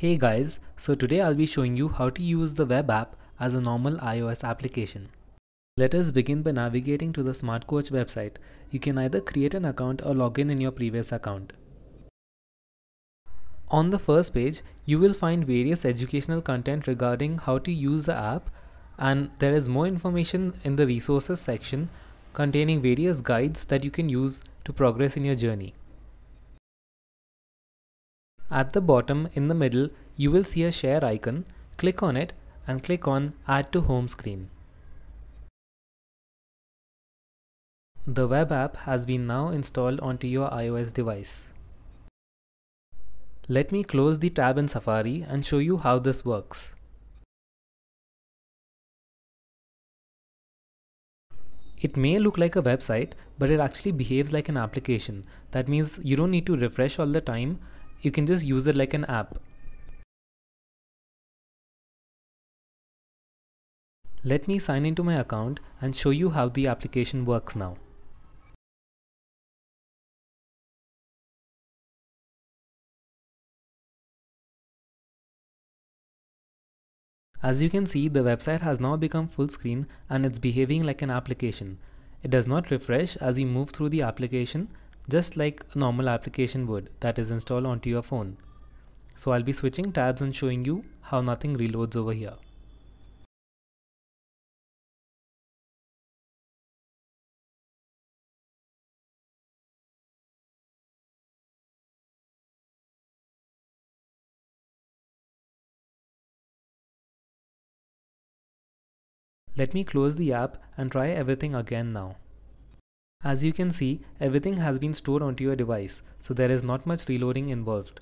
Hey guys, so today I'll be showing you how to use the web app as a normal iOS application. Let us begin by navigating to the SmartCoach website. You can either create an account or log in in your previous account. On the first page, you will find various educational content regarding how to use the app and there is more information in the resources section containing various guides that you can use to progress in your journey. At the bottom in the middle, you will see a share icon. Click on it and click on add to home screen. The web app has been now installed onto your iOS device. Let me close the tab in Safari and show you how this works. It may look like a website, but it actually behaves like an application. That means you don't need to refresh all the time you can just use it like an app. Let me sign into my account and show you how the application works now. As you can see, the website has now become full screen and it's behaving like an application. It does not refresh as you move through the application just like a normal application would that is installed onto your phone. So I'll be switching tabs and showing you how nothing reloads over here. Let me close the app and try everything again now. As you can see, everything has been stored onto your device, so there is not much reloading involved.